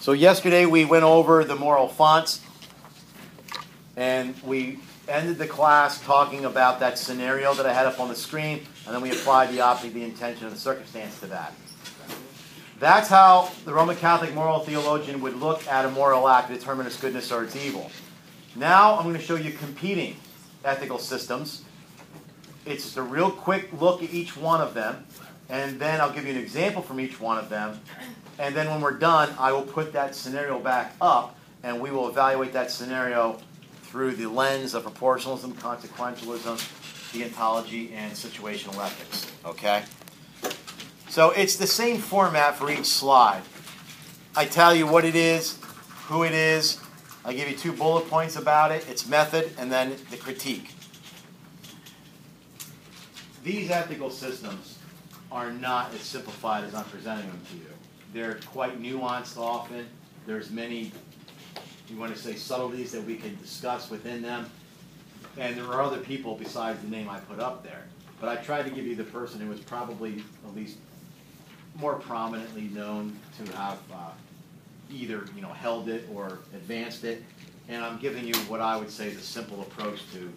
So yesterday we went over the moral fonts, and we ended the class talking about that scenario that I had up on the screen, and then we applied the object, the intention, and the circumstance to that. That's how the Roman Catholic moral theologian would look at a moral act to determine its goodness or its evil. Now I'm going to show you competing ethical systems. It's just a real quick look at each one of them, and then I'll give you an example from each one of them. And then when we're done, I will put that scenario back up, and we will evaluate that scenario through the lens of proportionalism, consequentialism, deontology, and situational ethics. Okay? So it's the same format for each slide. I tell you what it is, who it is, I give you two bullet points about it, its method, and then the critique. These ethical systems are not as simplified as I'm presenting them to you. They're quite nuanced often. There's many, you want to say, subtleties that we can discuss within them. And there are other people besides the name I put up there. But I tried to give you the person who was probably at least more prominently known to have uh, either you know held it or advanced it, and I'm giving you what I would say is a simple approach to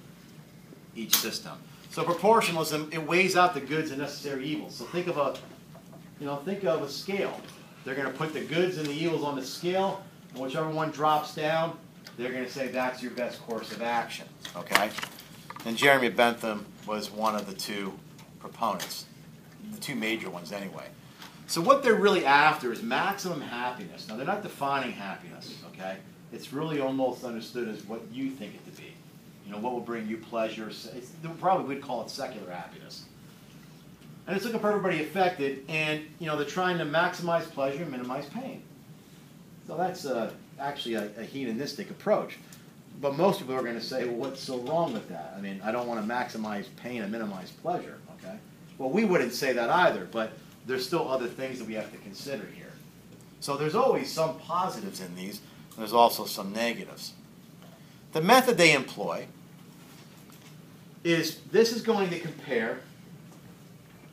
each system. So proportionalism it weighs out the goods and necessary evils. So think of a you know think of a scale. They're going to put the goods and the evils on the scale, and whichever one drops down, they're going to say that's your best course of action. Okay, and Jeremy Bentham was one of the two proponents, the two major ones anyway. So what they're really after is maximum happiness. Now they're not defining happiness, okay? It's really almost understood as what you think it to be. You know, what will bring you pleasure. It's, they probably would call it secular happiness. And it's looking for everybody affected, and you know they're trying to maximize pleasure and minimize pain. So that's uh, actually a, a hedonistic approach. But most people are going to say, well, what's so wrong with that? I mean, I don't want to maximize pain and minimize pleasure, okay? Well, we wouldn't say that either, but there's still other things that we have to consider here. So there's always some positives in these, there's also some negatives. The method they employ is this is going to compare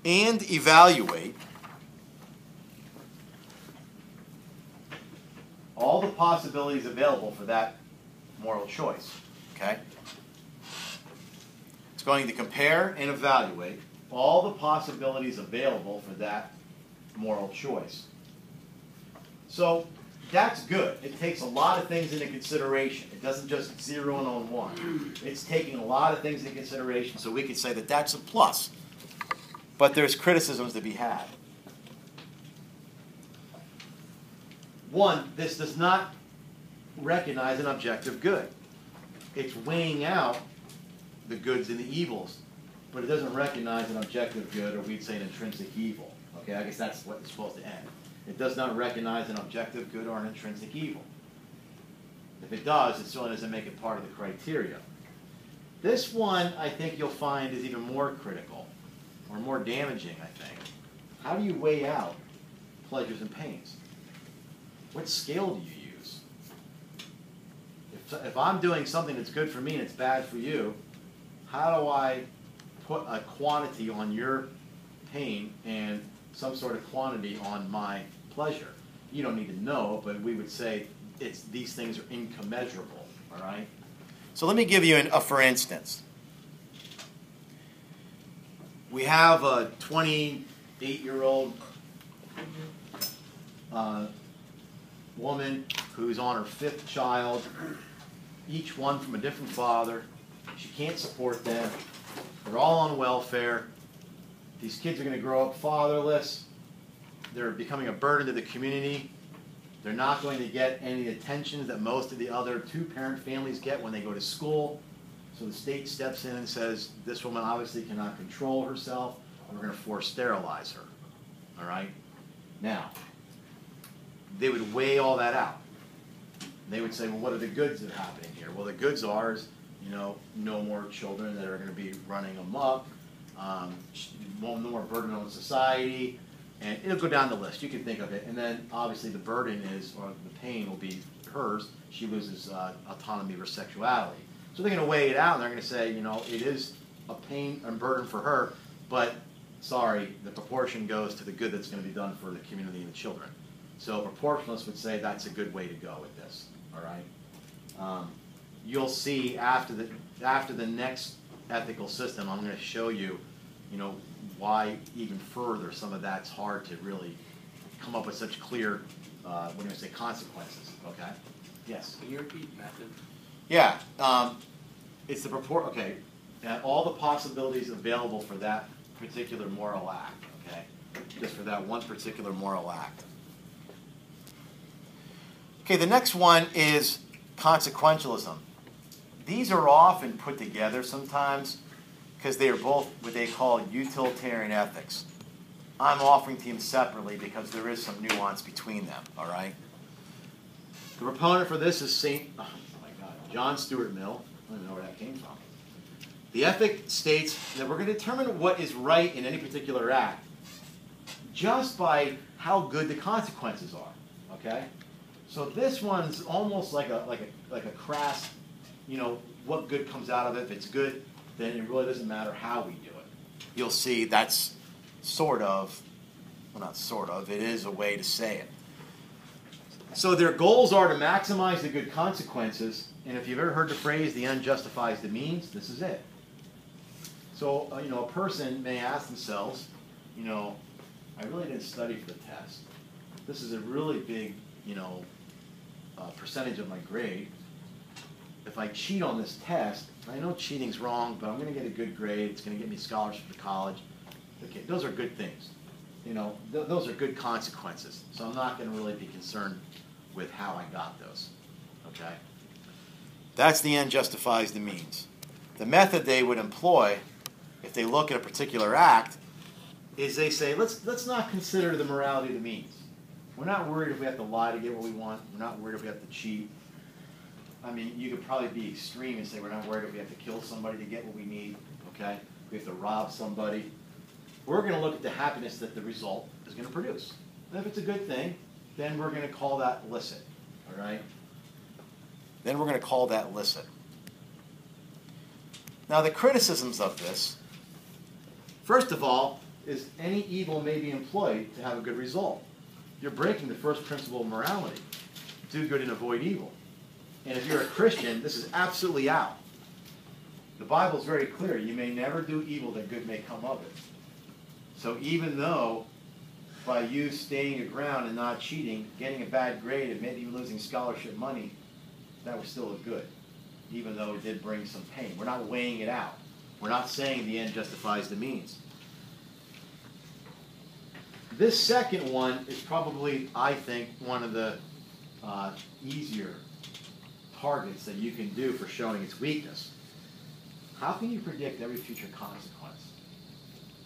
and evaluate all the possibilities available for that moral choice. Okay? It's going to compare and evaluate all the possibilities available for that moral choice. So that's good. It takes a lot of things into consideration. It doesn't just zero in on one. It's taking a lot of things into consideration, so we could say that that's a plus. But there's criticisms to be had. One, this does not recognize an objective good. It's weighing out the goods and the evils but it doesn't recognize an objective good, or we'd say an intrinsic evil. Okay, I guess that's what it's supposed to end. It does not recognize an objective good or an intrinsic evil. If it does, it certainly doesn't make it part of the criteria. This one, I think you'll find, is even more critical, or more damaging, I think. How do you weigh out pleasures and pains? What scale do you use? If, if I'm doing something that's good for me and it's bad for you, how do I put a quantity on your pain and some sort of quantity on my pleasure. You don't need to know, but we would say it's these things are incommensurable. All right. So let me give you an, a for instance. We have a 28-year-old uh, woman who's on her fifth child, each one from a different father. She can't support them. They're all on welfare. These kids are going to grow up fatherless. They're becoming a burden to the community. They're not going to get any attention that most of the other two parent families get when they go to school. So the state steps in and says, this woman obviously cannot control herself. We're going to force sterilize her. All right? Now, they would weigh all that out. They would say, well, what are the goods that are happening here? Well, the goods are is you know, no more children that are going to be running amok, um, no more burden on society, and it'll go down the list. You can think of it. And then obviously the burden is, or the pain will be hers. She loses uh, autonomy or sexuality. So they're going to weigh it out and they're going to say, you know, it is a pain and burden for her, but sorry, the proportion goes to the good that's going to be done for the community and the children. So proportionalists would say that's a good way to go with this, all right? Um, you'll see after the, after the next ethical system, I'm gonna show you, you know, why even further, some of that's hard to really come up with such clear, uh, what do you say, consequences, okay? Yes? Can you repeat method? Yeah, um, it's the purport, okay, all the possibilities available for that particular moral act, okay? Just for that one particular moral act. Okay, the next one is consequentialism. These are often put together sometimes because they are both what they call utilitarian ethics. I'm offering to them separately because there is some nuance between them, all right? The proponent for this is St. Oh John Stuart Mill. I don't even know where that came from. The ethic states that we're going to determine what is right in any particular act just by how good the consequences are. Okay? So this one's almost like a like a like a crass, you know, what good comes out of it. If it's good, then it really doesn't matter how we do it. You'll see that's sort of, well, not sort of, it is a way to say it. So their goals are to maximize the good consequences, and if you've ever heard the phrase "the end justifies the means," this is it. So uh, you know, a person may ask themselves, you know, I really didn't study for the test. This is a really big, you know, uh, percentage of my grade. If I cheat on this test, I know cheating's wrong, but I'm going to get a good grade. It's going to get me scholarship to college. Okay, those are good things. You know, th- those are good consequences. So I'm not going to really be concerned with how I got those. Okay? That's the end justifies the means. The method they would employ, if they look at a particular act, is they say, let's, let's not consider the morality of the means. We're not worried if we have to lie to get what we want. We're not worried if we have to cheat. I mean, you could probably be extreme and say we're not worried if we have to kill somebody to get what we need, okay? We have to rob somebody. We're going to look at the happiness that the result is going to produce. And if it's a good thing, then we're going to call that licit, all right? Then we're going to call that licit. Now, the criticisms of this, first of all, is any evil may be employed to have a good result. You're breaking the first principle of morality do good and avoid evil. And if you're a Christian, this is absolutely out. The Bible's very clear. You may never do evil that good may come of it. So even though by you staying your ground and not cheating, getting a bad grade, and maybe losing scholarship money, that was still a good, even though it did bring some pain. We're not weighing it out. We're not saying the end justifies the means. This second one is probably, I think, one of the uh, easier targets that you can do for showing its weakness. How can you predict every future consequence?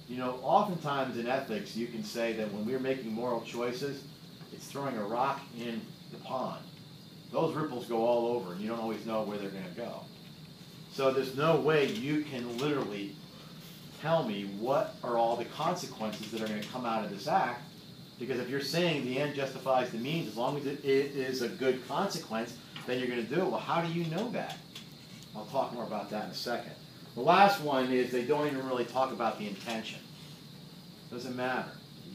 You know, oftentimes in ethics, you can say that when we're making moral choices, it's throwing a rock in the pond. Those ripples go all over, and you don't always know where they're going to go. So there's no way you can literally tell me what are all the consequences that are going to come out of this act. Because if you're saying the end justifies the means, as long as it is a good consequence, then you're going to do it. Well, how do you know that? I'll talk more about that in a second. The last one is they don't even really talk about the intention. Doesn't matter.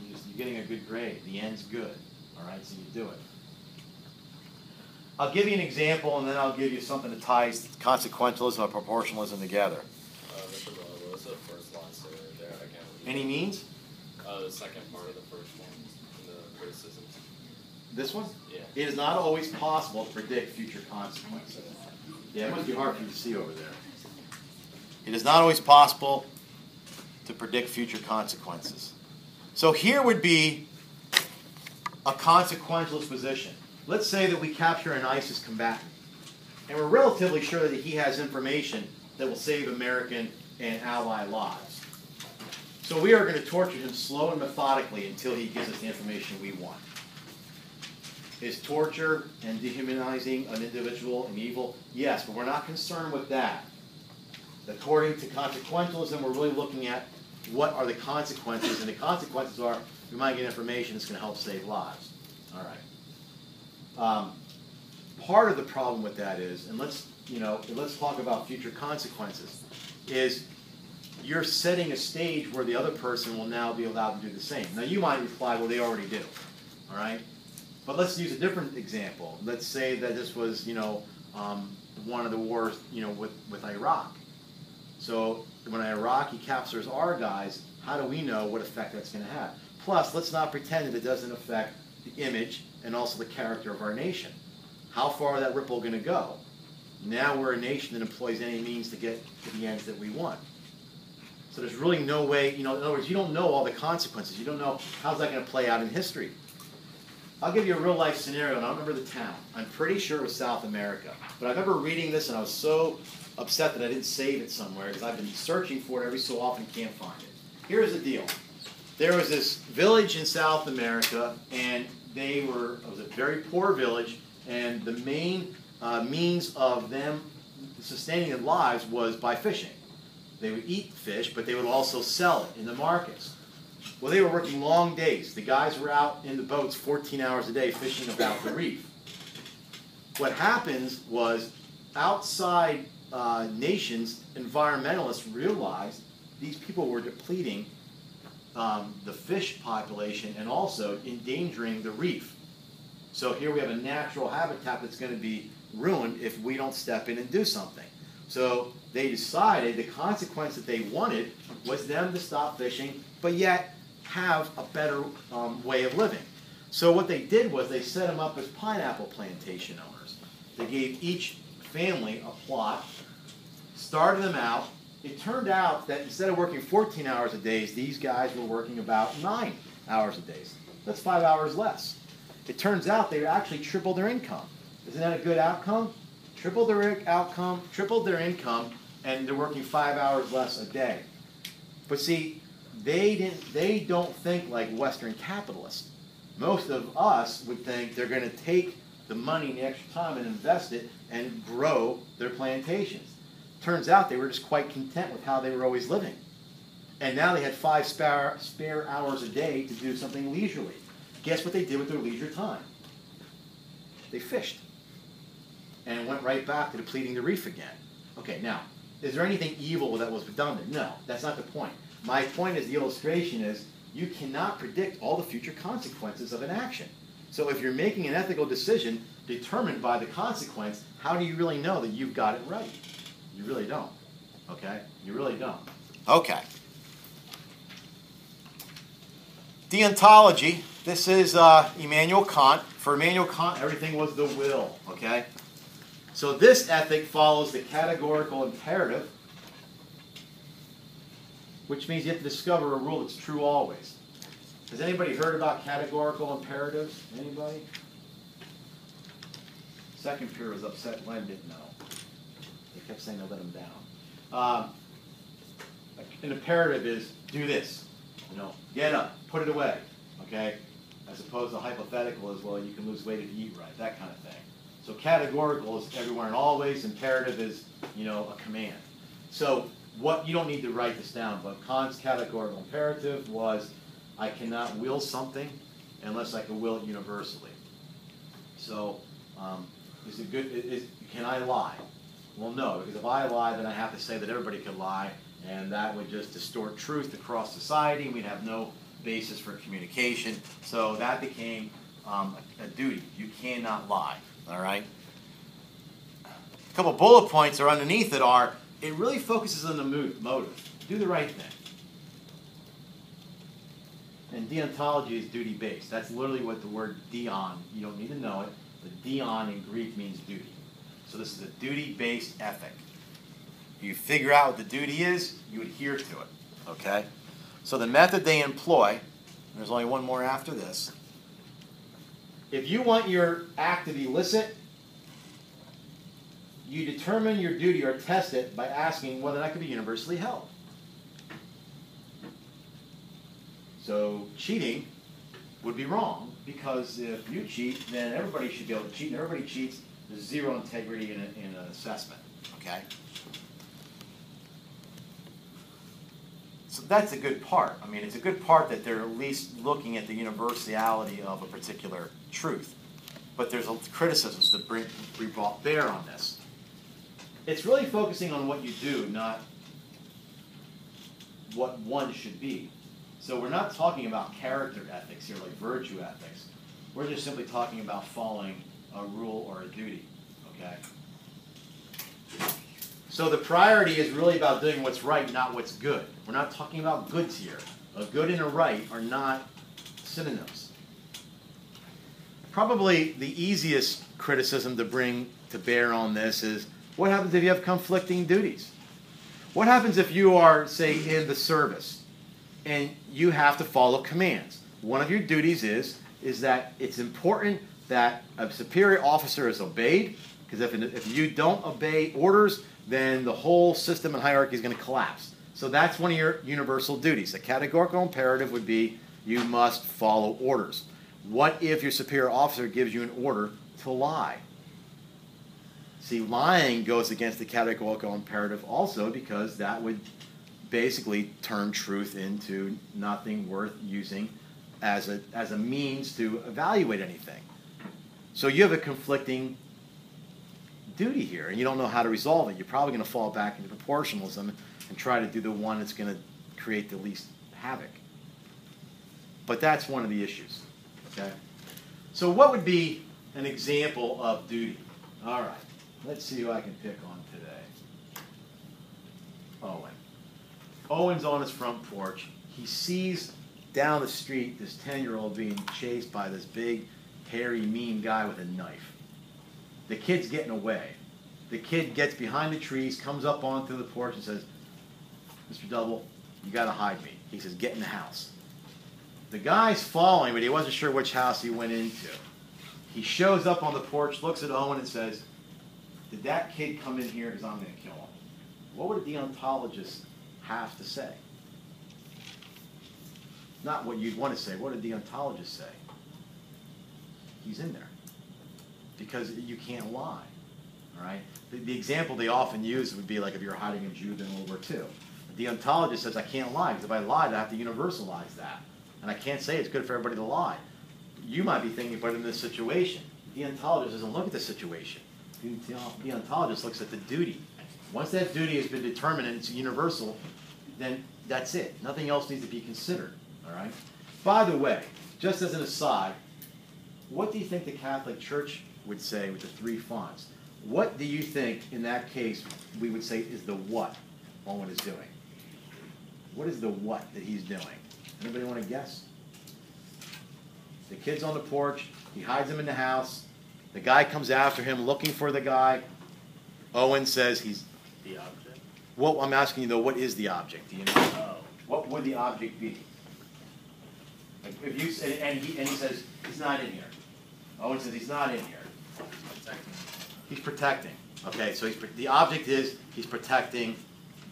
You are getting a good grade. The end's good. All right, so you do it. I'll give you an example, and then I'll give you something that ties consequentialism and proportionalism together. Uh, Mr. Miller, what was the first line say right there? I can't read. Any means? Uh, the second part of the first one, the criticisms. This one? Yeah. It is not always possible to predict future consequences. Yeah, it must be hard for you to see over there. It is not always possible to predict future consequences. So here would be a consequentialist position. Let's say that we capture an ISIS combatant, and we're relatively sure that he has information that will save American and ally lives. So we are going to torture him slow and methodically until he gives us the information we want. Is torture and dehumanizing an individual and evil? Yes, but we're not concerned with that. According to consequentialism, we're really looking at what are the consequences, and the consequences are we might get information that's going to help save lives. All right. Um, part of the problem with that is, and let's you know, let's talk about future consequences, is you're setting a stage where the other person will now be allowed to do the same. Now you might reply, well, they already do. All right. But let's use a different example. Let's say that this was, you know, um, one of the wars, you know, with, with Iraq. So when Iraqi captures our guys, how do we know what effect that's going to have? Plus, let's not pretend that it doesn't affect the image and also the character of our nation. How far that ripple going to go? Now we're a nation that employs any means to get to the ends that we want. So there's really no way, you know, in other words, you don't know all the consequences. You don't know how's that going to play out in history. I'll give you a real life scenario, and I don't remember the town. I'm pretty sure it was South America. But I remember reading this, and I was so upset that I didn't save it somewhere because I've been searching for it every so often, can't find it. Here's the deal there was this village in South America, and they were, it was a very poor village, and the main uh, means of them sustaining their lives was by fishing. They would eat fish, but they would also sell it in the markets. Well, they were working long days. The guys were out in the boats 14 hours a day fishing about the reef. What happens was outside uh, nations, environmentalists realized these people were depleting um, the fish population and also endangering the reef. So here we have a natural habitat that's going to be ruined if we don't step in and do something. So they decided the consequence that they wanted was them to stop fishing, but yet have a better um, way of living. So what they did was they set them up as pineapple plantation owners. They gave each family a plot, started them out. It turned out that instead of working 14 hours a day, these guys were working about nine hours a day. That's five hours less. It turns out they actually tripled their income. Isn't that a good outcome? Tripled their outcome, tripled their income, and they're working five hours less a day. But see, they didn't they don't think like Western capitalists. Most of us would think they're going to take the money and the extra time and invest it and grow their plantations. Turns out they were just quite content with how they were always living. And now they had five spare, spare hours a day to do something leisurely. Guess what they did with their leisure time? They fished. And went right back to depleting the reef again. Okay, now, is there anything evil that was redundant? No, that's not the point. My point is the illustration is you cannot predict all the future consequences of an action. So if you're making an ethical decision determined by the consequence, how do you really know that you've got it right? You really don't. Okay? You really don't. Okay. Deontology. This is uh, Immanuel Kant. For Immanuel Kant, everything was the will. Okay? So this ethic follows the categorical imperative which means you have to discover a rule that's true always. Has anybody heard about categorical imperatives? Anybody? Second period was upset. Len didn't know. They kept saying to let him down. Um, an imperative is do this. You know, get up, put it away. Okay, as opposed to hypothetical as well, you can lose weight if you eat right. That kind of thing. So categorical is everywhere and always. Imperative is you know a command. So what you don't need to write this down, but Kant's categorical imperative was I cannot will something unless I can will it universally. So um, is it good? Is, can I lie? Well, no, because if I lie, then I have to say that everybody could lie, and that would just distort truth across society. and We'd have no basis for communication. So that became um, a, a duty. You cannot lie. All right. A couple bullet points are underneath it are it really focuses on the motive. Do the right thing. And deontology is duty based. That's literally what the word deon, you don't need to know it, but deon in Greek means duty. So this is a duty based ethic. You figure out what the duty is, you adhere to it. Okay? So the method they employ, there's only one more after this. If you want your act to be licit, you determine your duty or test it by asking whether that could be universally held. So cheating would be wrong because if you cheat, then everybody should be able to cheat, and everybody cheats. There's zero integrity in, a, in an assessment. Okay. So that's a good part. I mean, it's a good part that they're at least looking at the universality of a particular truth. But there's criticisms that bring, brought bear on this it's really focusing on what you do, not what one should be. So we're not talking about character ethics here, like virtue ethics. We're just simply talking about following a rule or a duty, okay? So the priority is really about doing what's right, not what's good. We're not talking about goods here. A good and a right are not synonyms. Probably the easiest criticism to bring to bear on this is what happens if you have conflicting duties? What happens if you are, say, in the service and you have to follow commands? One of your duties is is that it's important that a superior officer is obeyed because if, if you don't obey orders, then the whole system and hierarchy is going to collapse. So that's one of your universal duties. A categorical imperative would be you must follow orders. What if your superior officer gives you an order to lie? See, lying goes against the categorical imperative also because that would basically turn truth into nothing worth using as a, as a means to evaluate anything. So you have a conflicting duty here, and you don't know how to resolve it. You're probably going to fall back into proportionalism and try to do the one that's going to create the least havoc. But that's one of the issues. Okay? So, what would be an example of duty? All right, let's see who I can pick on today. Owen. Owen's on his front porch. He sees down the street this 10 year old being chased by this big, hairy, mean guy with a knife. The kid's getting away. The kid gets behind the trees, comes up onto the porch, and says, Mr. Double, you got to hide me. He says, Get in the house. The guy's following, but he wasn't sure which house he went into. He shows up on the porch, looks at Owen, and says, Did that kid come in here because I'm going to kill him? What would a deontologist have to say? Not what you'd want to say. What did the deontologist say? He's in there. Because you can't lie. All right? The, the example they often use would be like if you're hiding a Jew in World War II. The deontologist says, I can't lie, because if I lied, I have to universalize that. And I can't say it's good for everybody to lie. You might be thinking, but in this situation, the deontologist doesn't look at the situation. The deontologist looks at the duty. Once that duty has been determined and it's universal, then that's it. Nothing else needs to be considered. All right. By the way, just as an aside, what do you think the Catholic Church would say with the three fonts? What do you think in that case we would say is the what Owen is doing? What is the what that he's doing? Anybody want to guess? The kid's on the porch. He hides him in the house. The guy comes after him looking for the guy. Owen says he's The object? Well, I'm asking you though, what is the object? Do you know? Oh. What would the object be? Like, If you say, and he, and he says, he's not in here. Oh, Owen says, he's not in here. He's protecting. Okay, so he's, the object is, he's protecting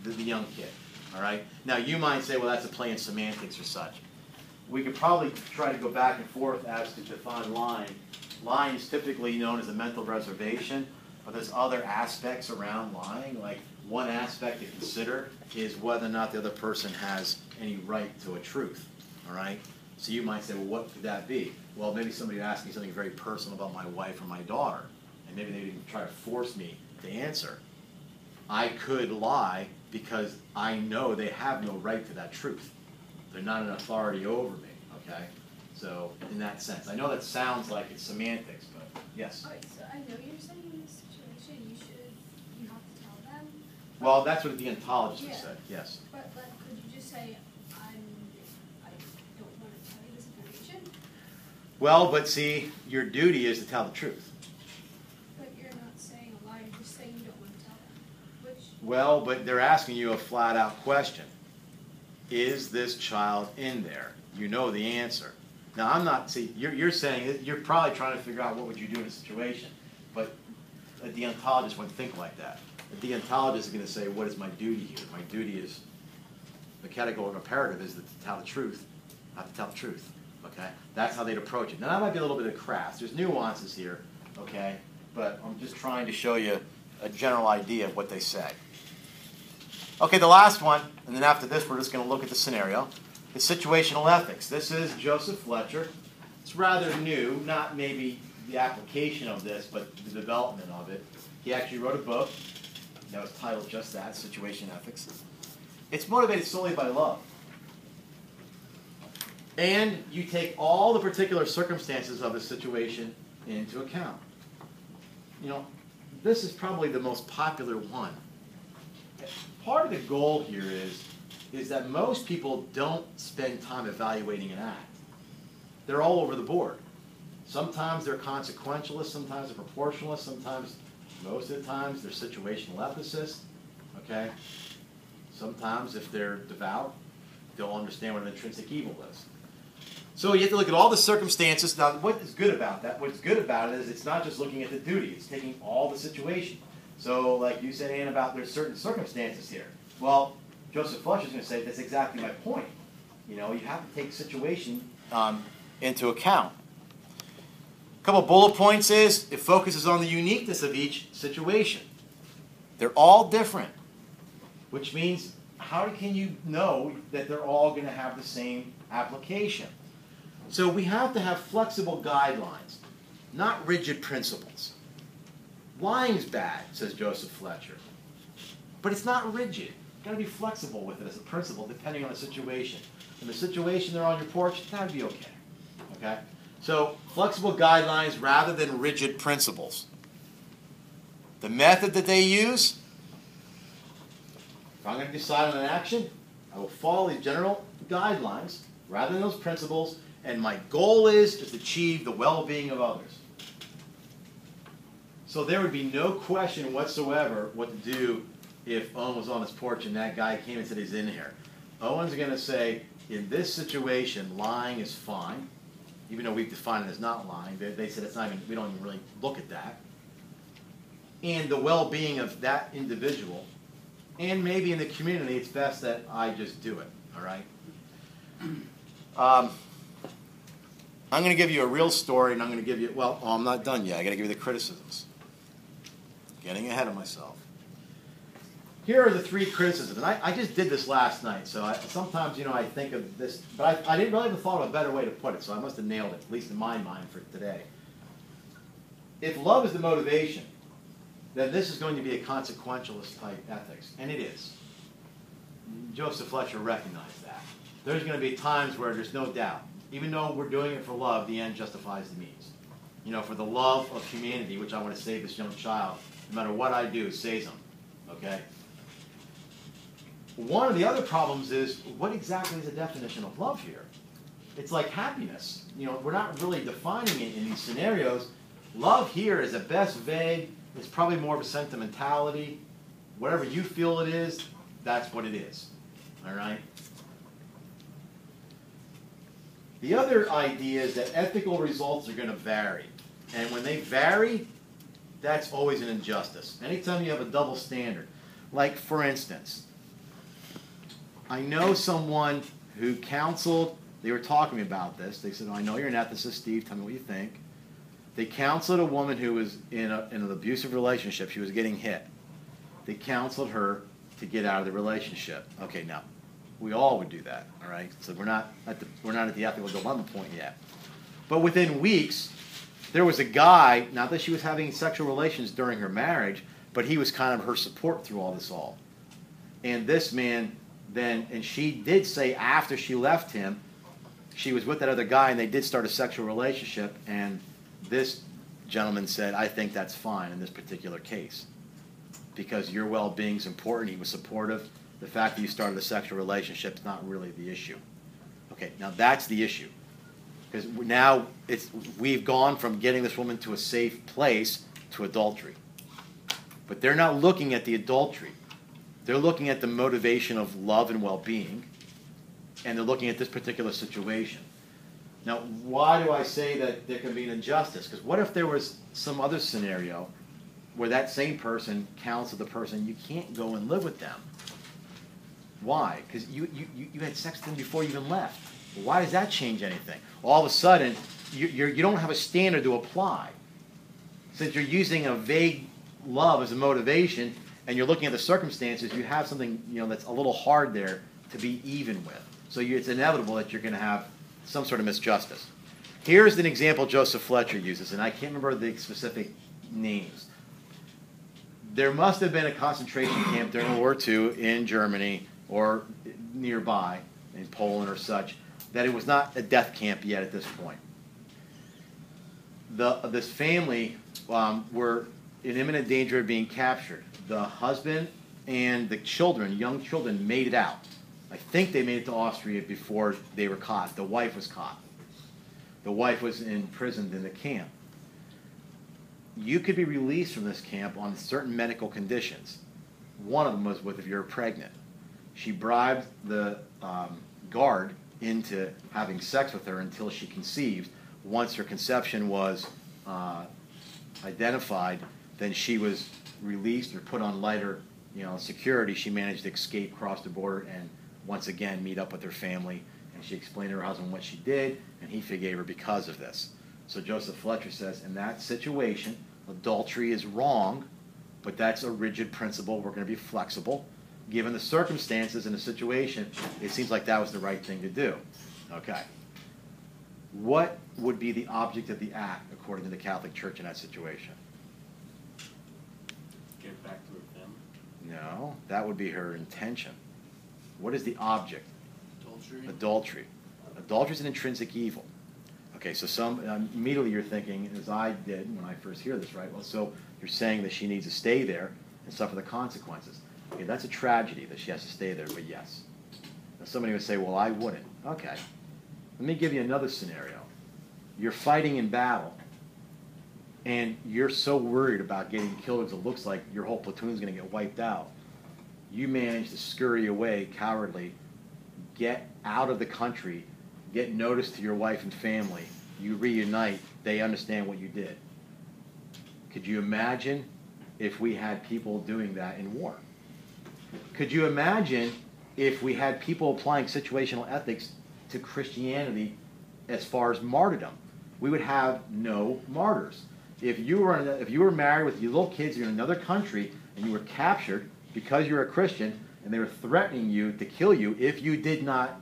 the, the young kid. All right? Now, you might say, well, that's a play in semantics or such. We could probably try to go back and forth as to define lying. Lying is typically known as a mental reservation, but there's other aspects around lying. Like, one aspect to consider is whether or not the other person has any right to a truth. All right? So you might say, well, what could that be? Well, maybe somebody asked me something very personal about my wife or my daughter, and maybe they even try to force me to answer. I could lie because I know they have no right to that truth. They're not an authority over me, okay? So, in that sense, I know that sounds like it's semantics, but yes. Alright, so I know you're saying in this situation, you should, you have to tell them, Well, that's what the deontologist would Yeah. say, yes. but, but could you just say, I'm, I don't wanna tell you this information, Well, but see, your duty is to tell the truth. but you're not saying a lie, you're saying you don't wanna tell them, which, Well, but they're asking you a flat out question. Is this child in there? You know the answer. Now, I'm not, see, you're, you're saying, you're probably trying to figure out what would you do in a situation, but a deontologist wouldn't think like that. A deontologist is gonna say, what is my duty here? My duty is, the categorical imperative is to tell the truth, I have to tell the truth, okay? That's how they'd approach it. Now, that might be a little bit of craft, there's nuances here, okay? But I'm just trying to show you a general idea of what they say. Okay, the last one, and then after this, we're just going to look at the scenario. is situational ethics. This is Joseph Fletcher. It's rather new, not maybe the application of this, but the development of it. He actually wrote a book that was titled just that, Situation Ethics. It's motivated solely by love. And you take all the particular circumstances of the situation into account. You know, this is probably the most popular one. Part of the goal here is, is that most people don't spend time evaluating an act. They're all over the board. Sometimes they're consequentialist, sometimes they're proportionalist, sometimes, most of the times, they're situational ethicists, okay? Sometimes, if they're devout, they'll understand what an intrinsic evil is. So you have to look at all the circumstances. Now, what is good about that? What's good about it is it's not just looking at the duty; it's taking all the situation. So, like you said, Ann, about there's certain circumstances here. Well, Joseph Fletcher is going to say that's exactly my point. You know, you have to take situation um, into account. A couple bullet points is it focuses on the uniqueness of each situation. They're all different, which means how can you know that they're all going to have the same application? So we have to have flexible guidelines, not rigid principles. Lying's bad, says Joseph Fletcher. But it's not rigid. You've got to be flexible with it as a principle, depending on the situation. In the situation they're on your porch, that would be okay. Okay? So, flexible guidelines rather than rigid principles. The method that they use, if I'm going to decide on an action, I will follow these general guidelines rather than those principles, and my goal is to achieve the well being of others. So there would be no question whatsoever what to do if Owen was on his porch and that guy came and said he's in here. Owen's going to say, in this situation, lying is fine, even though we've defined it as not lying. They, they said it's not even, we don't even really look at that. And the well being of that individual, and maybe in the community, it's best that I just do it, all right? Um, I'm going to give you a real story, and I'm going to give you, well, oh, I'm not done yet. I got to give you the criticisms. Getting ahead of myself. Here are the three criticisms. And I, I just did this last night, so I, sometimes, you know, I think of this, but I, I didn't really have thought of a better way to put it, so I must have nailed it, at least in my mind for today. If love is the motivation, then this is going to be a consequentialist type ethics, and it is. Joseph Fletcher recognized that. There's going to be times where there's no doubt. Even though we're doing it for love, the end justifies the means. You know, for the love of humanity, which I want to save this young child, no matter what I do, saves him. Okay? One of the other problems is what exactly is the definition of love here? It's like happiness. You know, we're not really defining it in these scenarios. Love here is at best vague. It's probably more of a sentimentality. Whatever you feel it is, that's what it is. All right? The other idea is that ethical results are going to vary. And when they vary, that's always an injustice. Anytime you have a double standard. Like, for instance, I know someone who counseled, they were talking to me about this. They said, oh, I know you're an ethicist, Steve, tell me what you think. They counseled a woman who was in, a, in an abusive relationship. She was getting hit. They counseled her to get out of the relationship. Okay, now, we all would do that, all right? So we're not at the, we're not at the ethical dilemma point yet. But within weeks, there was a guy, not that she was having sexual relations during her marriage, but he was kind of her support through all this all. And this man then, and she did say after she left him, she was with that other guy and they did start a sexual relationship. And this gentleman said, I think that's fine in this particular case because your well being is important. He was supportive. The fact that you started a sexual relationship is not really the issue. Okay, now that's the issue. Because now it's, we've gone from getting this woman to a safe place to adultery. But they're not looking at the adultery. They're looking at the motivation of love and well being, and they're looking at this particular situation. Now, why do I say that there can be an injustice? Because what if there was some other scenario where that same person counseled the person, you can't go and live with them? Why? Because you, you, you had sex with them before you even left. Why does that change anything? All of a sudden, you, you're, you don't have a standard to apply. Since you're using a vague love as a motivation, and you're looking at the circumstances, you have something you know that's a little hard there to be even with. So you, it's inevitable that you're going to have some sort of misjustice. Here's an example Joseph Fletcher uses, and I can't remember the specific names. There must have been a concentration camp during World War II in Germany or nearby, in Poland or such, that it was not a death camp yet at this point. The, this family um, were in imminent danger of being captured. The husband and the children, young children, made it out. I think they made it to Austria before they were caught. The wife was caught. The wife was imprisoned in the camp. You could be released from this camp on certain medical conditions. One of them was with if you're pregnant. She bribed the um, guard into having sex with her until she conceived. Once her conception was uh, identified, then she was released or put on lighter, you know, security. She managed to escape, cross the border, and once again meet up with her family. And she explained to her husband what she did, and he forgave her because of this. So Joseph Fletcher says, in that situation, adultery is wrong, but that's a rigid principle. We're going to be flexible. Given the circumstances and the situation, it seems like that was the right thing to do. Okay. What would be the object of the act according to the Catholic Church in that situation? Get back to her family. No, that would be her intention. What is the object? Adultery. Adultery. Adultery is an intrinsic evil. Okay, so some um, immediately you're thinking, as I did when I first hear this, right? Well, so you're saying that she needs to stay there and suffer the consequences. Okay, that's a tragedy that she has to stay there, but yes. Now, somebody would say, well, I wouldn't. Okay. Let me give you another scenario. You're fighting in battle, and you're so worried about getting killed because it looks like your whole platoon's going to get wiped out. You manage to scurry away cowardly, get out of the country, get notice to your wife and family. You reunite, they understand what you did. Could you imagine if we had people doing that in war? Could you imagine if we had people applying situational ethics to Christianity as far as martyrdom? We would have no martyrs. If you were if you were married with your little kids, in another country, and you were captured because you're a Christian, and they were threatening you to kill you if you did not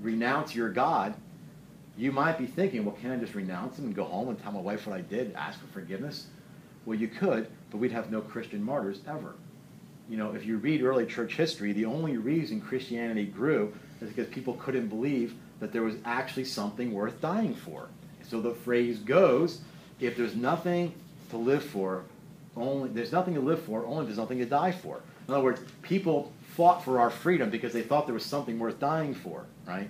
renounce your God, you might be thinking, well, can I just renounce him and go home and tell my wife what I did, ask for forgiveness? Well, you could, but we'd have no Christian martyrs ever you know, if you read early church history, the only reason Christianity grew is because people couldn't believe that there was actually something worth dying for. So the phrase goes, if there's nothing to live for, only there's nothing to live for, only there's nothing to die for. In other words, people fought for our freedom because they thought there was something worth dying for, right?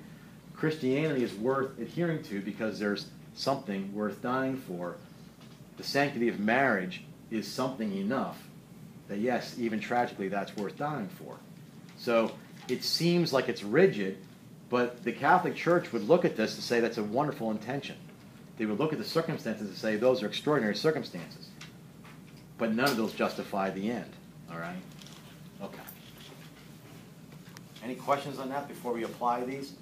Christianity is worth adhering to because there's something worth dying for. The sanctity of marriage is something enough that yes, even tragically, that's worth dying for. So it seems like it's rigid, but the Catholic Church would look at this to say that's a wonderful intention. They would look at the circumstances and say those are extraordinary circumstances. But none of those justify the end. All right? Okay. Any questions on that before we apply these?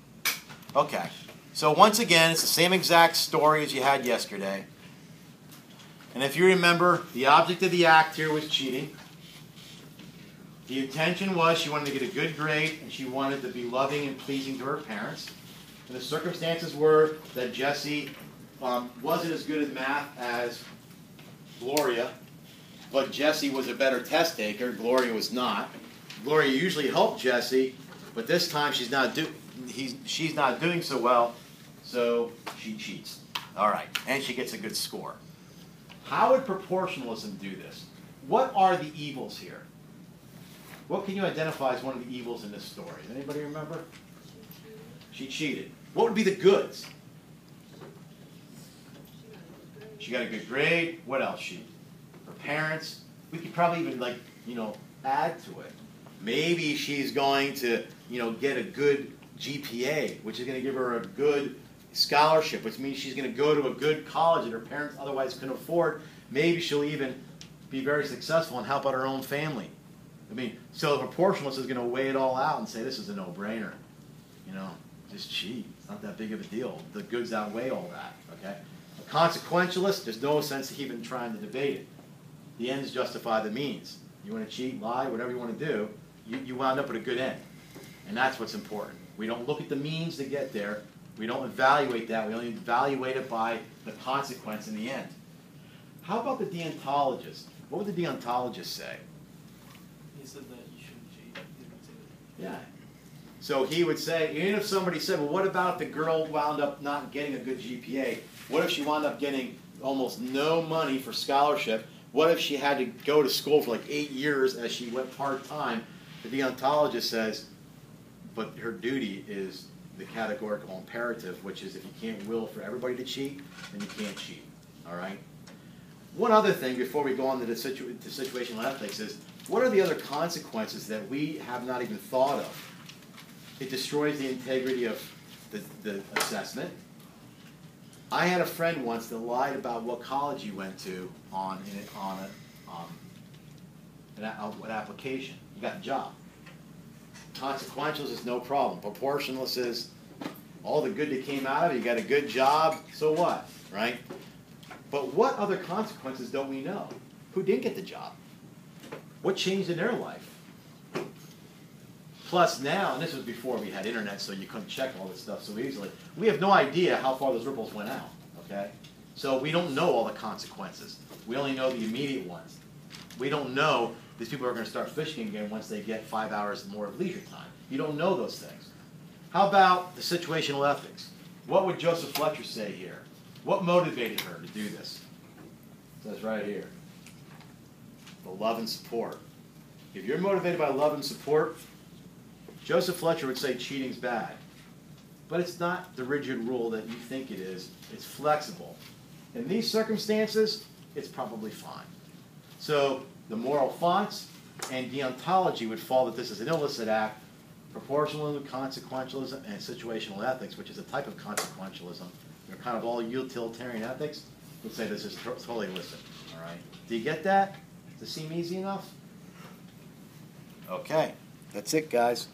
Okay. So once again, it's the same exact story as you had yesterday. And if you remember, the object of the act here was cheating. The intention was she wanted to get a good grade and she wanted to be loving and pleasing to her parents. And the circumstances were that Jesse um, wasn't as good at math as Gloria, but Jesse was a better test taker. Gloria was not. Gloria usually helped Jesse, but this time she's not do he's she's not doing so well, so she cheats. All right, and she gets a good score. How would proportionalism do this? What are the evils here? What can you identify as one of the evils in this story? Anybody remember? She cheated. What would be the goods? She got a good grade. What else? She, her parents. We could probably even like you know add to it. Maybe she's going to you know get a good GPA, which is going to give her a good scholarship, which means she's going to go to a good college that her parents otherwise couldn't afford. Maybe she'll even be very successful and help out her own family. I mean, so the proportionalist is going to weigh it all out and say this is a no-brainer. You know, just cheat. It's not that big of a deal. The goods outweigh all that. Okay. A consequentialist, there's no sense of even trying to debate it. The ends justify the means. You want to cheat, lie, whatever you want to do, you, you wound up with a good end. And that's what's important. We don't look at the means to get there. We don't evaluate that. We only evaluate it by the consequence in the end. How about the deontologist? What would the deontologist say? Said that you shouldn't cheat. Yeah. So he would say, even if somebody said, well, what about if the girl wound up not getting a good GPA? What if she wound up getting almost no money for scholarship? What if she had to go to school for like eight years as she went part time? The deontologist says, but her duty is the categorical imperative, which is if you can't will for everybody to cheat, then you can't cheat. All right? One other thing before we go on to the situ- to situational ethics is what are the other consequences that we have not even thought of? It destroys the integrity of the, the assessment. I had a friend once that lied about what college he went to on on a, um, an, a- an application. He got a job. Consequentialism no problem. Proportionalism all the good that came out of it. You got a good job, so what, right? But what other consequences don't we know? Who didn't get the job? What changed in their life? Plus now, and this was before we had internet, so you couldn't check all this stuff so easily. We have no idea how far those ripples went out. Okay, so we don't know all the consequences. We only know the immediate ones. We don't know these people are going to start fishing again once they get five hours more of leisure time. You don't know those things. How about the situational ethics? What would Joseph Fletcher say here? What motivated her to do this? It says right here. The love and support. If you're motivated by love and support, Joseph Fletcher would say cheating's bad. But it's not the rigid rule that you think it is. It's flexible. In these circumstances, it's probably fine. So the moral fonts and deontology would fall that this is an illicit act. Proportionalism, consequentialism, and situational ethics, which is a type of consequentialism, they're kind of all utilitarian ethics, would say this is to- totally illicit. All right. Do you get that? Does it seem easy enough? Okay, that's it, guys.